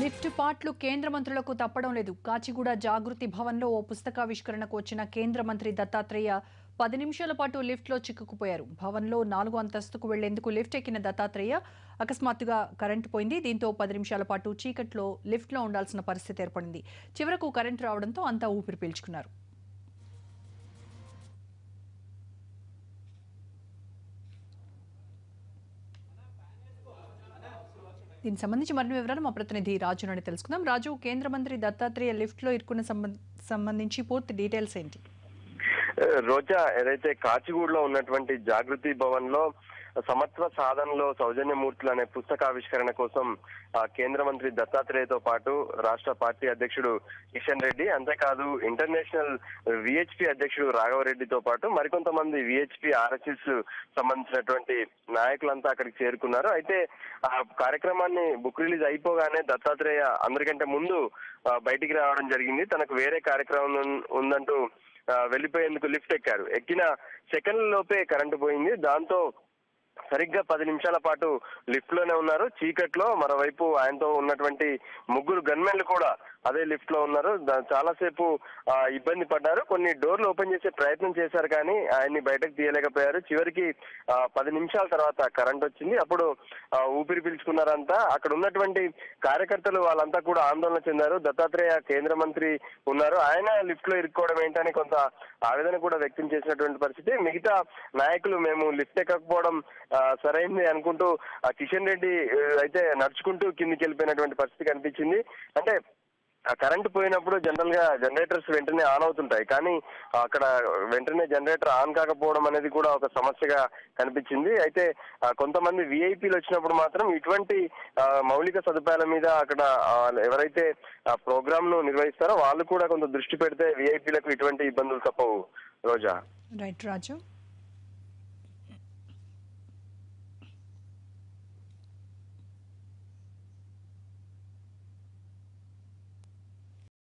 Lift పాట్లు కేంద్ర మంత్రులకు తప్పడం లేదు. కాచిగూడ జాగృతి భవన్లో ఓ పుస్తకావిష్కరణకు వచ్చిన కేంద్ర మంత్రి దత్తాత్రేయ పది నిమిషాల పాటు లిఫ్ట్లో చిక్కుకుపోయారు. భవన్లో నాలుగు అంతస్తుకు వెళ్ళేందుకు లిఫ్ట్ ఎక్కిన దత్తాత్రేయ అకస్మాత్తుగా కరెంటు పోయింది. దీంతో పది నిమిషాల పాటు చీకట్లో లిఫ్ట్లో ఉండాల్సిన పరిస్థితి ఏర్పడింది. చివరకు కరెంటు రావడంతో అంతా ఊపిరి పీల్చుకున్నారు. దీనికి సంబంధించి మరిన్ని వివరాలు మా ప్రతినిధి రాజు నుండి తెలుసుకుందాం. రాజు కేంద్ర మంత్రి దత్తాత్రేయ లిఫ్ట్లో ఇరుక్కున్న సంబంధించి పూర్తి డీటెయిల్స్ ఏంటి? రోజా ఏదైతే కాచిగూడలో ఉన్నటువంటి జాగృతి భవన్లో సమత్వ సాధనలో సౌజన్యమూర్తులు అనే పుస్తకావిష్కరణ కోసం ఆ, కేంద్ర మంత్రి దత్తాత్రేయతో పాటు రాష్ట్ర పార్టీ అధ్యక్షుడు కిషన్ రెడ్డి అంతేకాదు ఇంటర్నేషనల్ విహెచ్పి అధ్యక్షుడు రాఘవరెడ్డితో పాటు మరికొంతమంది విహెచ్పి ఆర్ఎస్ఎస్ సంబంధించినటువంటి నాయకులంతా అక్కడికి చేరుకున్నారు. అయితే ఆ కార్యక్రమాన్ని బుక్ రిలీజ్ అయిపోగానే దత్తాత్రేయ అందరికంటే ముందు బయటికి రావడం జరిగింది. తనకు వేరే కార్యక్రమం ఉన్- ఉందంటూ వెళ్ళిపోయేందుకు లిఫ్ట్ ఎక్కారు. ఎక్కిన సెకండ్ లోపే కరెంటు పోయింది. దాంతో సరిగ్గా పది నిమిషాల పాటు లిఫ్ట్లోనే ఉన్నారు. చీకట్లో మరోవైపు ఆయనతో ఉన్నటువంటి ముగ్గురు గన్మెన్లు కూడా అదే లిఫ్ట్లో ఉన్నారు. చాలాసేపు ఇబ్బంది పడ్డారు. కొన్ని డోర్లు ఓపెన్ చేసే ప్రయత్నం చేశారు కానీ ఆయన్ని బయటకు తీయలేకపోయారు. చివరికి పది నిమిషాల తర్వాత కరెంట్ వచ్చింది. అప్పుడు ఊపిరి పీల్చుకున్నారంతా. అక్కడ ఉన్నటువంటి కార్యకర్తలు వాళ్ళంతా కూడా ఆందోళన చెందారు. దత్తాత్రేయ కేంద్ర మంత్రి ఉన్నారు. ఆయన లిఫ్ట్లో ఇరుక్కోవడం ఏంటని కొంత ఆవేదన కూడా వ్యక్తం చేసినటువంటి పరిస్థితి. మిగతా నాయకులు మేము లిఫ్ట్ ఎక్కకపోవడం సరైంది అనుకుంటూ ఆ కిషన్ రెడ్డి అయితే నడుచుకుంటూ కిందికి వెళ్ళిపోయినటువంటి పరిస్థితి కనిపించింది. అంటే ఆ కరెంట్ పోయినప్పుడు జనరల్గా జనరేటర్స్ వెంటనే ఆన్ అవుతుంటాయి. కానీ అక్కడ వెంటనే జనరేటర్ ఆన్ కాకపోవడం అనేది కూడా ఒక సమస్యగా కనిపించింది. అయితే కొంతమంది విఐపీలు వచ్చినప్పుడు మాత్రం ఇటువంటి మౌలిక సదుపాయాల మీద అక్కడ ఎవరైతే ఆ ప్రోగ్రామ్ను నిర్వహిస్తారో వాళ్ళు కూడా కొంత దృష్టి పెడితే విఐపీలకు ఇటువంటి ఇబ్బందులు తప్పవు. రోజా? రైట్ రాజు.